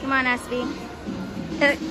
Come on, Aspie.